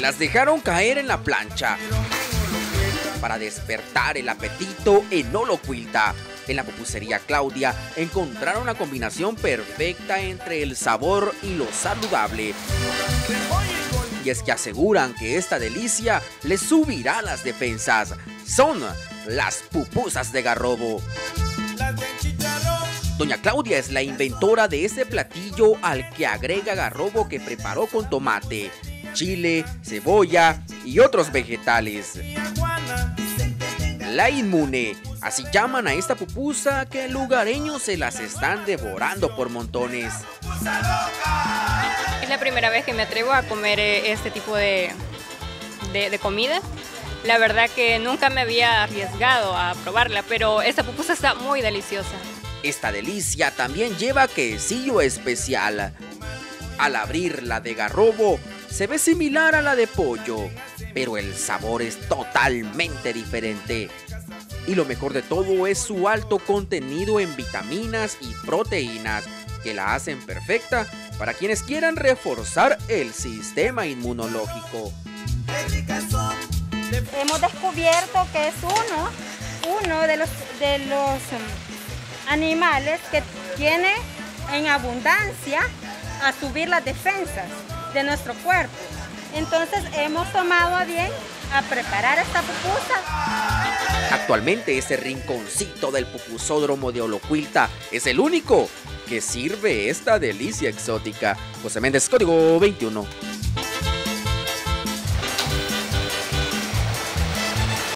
Las dejaron caer en la plancha para despertar el apetito en Olocuilta. En la pupusería Claudia encontraron una combinación perfecta entre el sabor y lo saludable. Y es que aseguran que esta delicia les subirá las defensas. Son las pupusas de garrobo. Doña Claudia es la inventora de este platillo al que agrega garrobo que preparó con tomate, chile, cebolla y otros vegetales. La inmune, así llaman a esta pupusa que lugareños se las están devorando por montones. Es la primera vez que me atrevo a comer eh, este tipo de, de, comida. La verdad que nunca me había arriesgado a probarla, pero esta pupusa está muy deliciosa. Esta delicia también lleva quesillo especial. Al abrirla de garrobo, se ve similar a la de pollo, pero el sabor es totalmente diferente. Y lo mejor de todo es su alto contenido en vitaminas y proteínas, que la hacen perfecta para quienes quieran reforzar el sistema inmunológico. Hemos descubierto que es uno, uno de los, de los um, animales que tiene en abundancia a subir las defensas de nuestro cuerpo. Entonces hemos tomado a bien a preparar esta pupusa. Actualmente ese rinconcito del pupusódromo de Olocuilta es el único que sirve esta delicia exótica. José Méndez, código 21.